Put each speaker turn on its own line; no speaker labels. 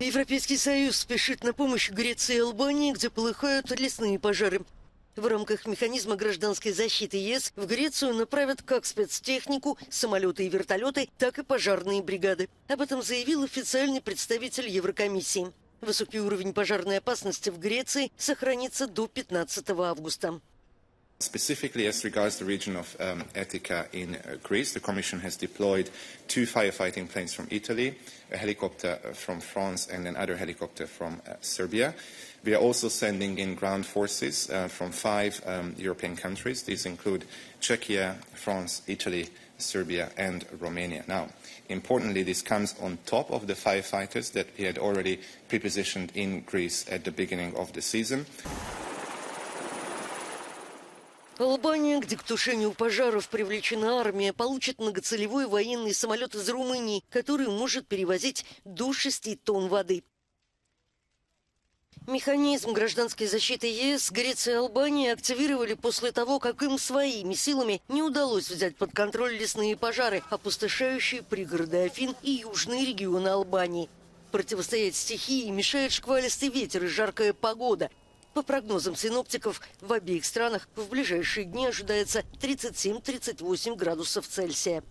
Европейский Союз спешит на помощь Греции и Албании, где полыхают лесные пожары. В рамках механизма гражданской защиты ЕС в Грецию направят как спецтехнику, самолеты и вертолеты, так и пожарные бригады. Об этом заявил официальный представитель Еврокомиссии. Высокий уровень пожарной опасности в Греции сохранится до 15 августа.
Specifically, as regards the region of um, Etica in uh, Greece, the Commission has deployed two firefighting planes from Italy, a helicopter from France, and another helicopter from uh, Serbia. We are also sending in ground forces uh, from five um, European countries. These include Czechia, France, Italy, Serbia, and Romania. Now, importantly, this comes on top of the firefighters that we had already prepositioned in Greece at the beginning of the season.
Албания, где к тушению пожаров привлечена армия, получит многоцелевой военный самолет из Румынии, который может перевозить до 6 тонн воды. Механизм гражданской защиты ЕС Греция и Албания активировали после того, как им своими силами не удалось взять под контроль лесные пожары, опустошающие пригороды Афин и южные регионы Албании. Противостоять стихии мешает шквалистый ветер и жаркая погода. По прогнозам синоптиков, в обеих странах в ближайшие дни ожидается 37-38 градусов Цельсия.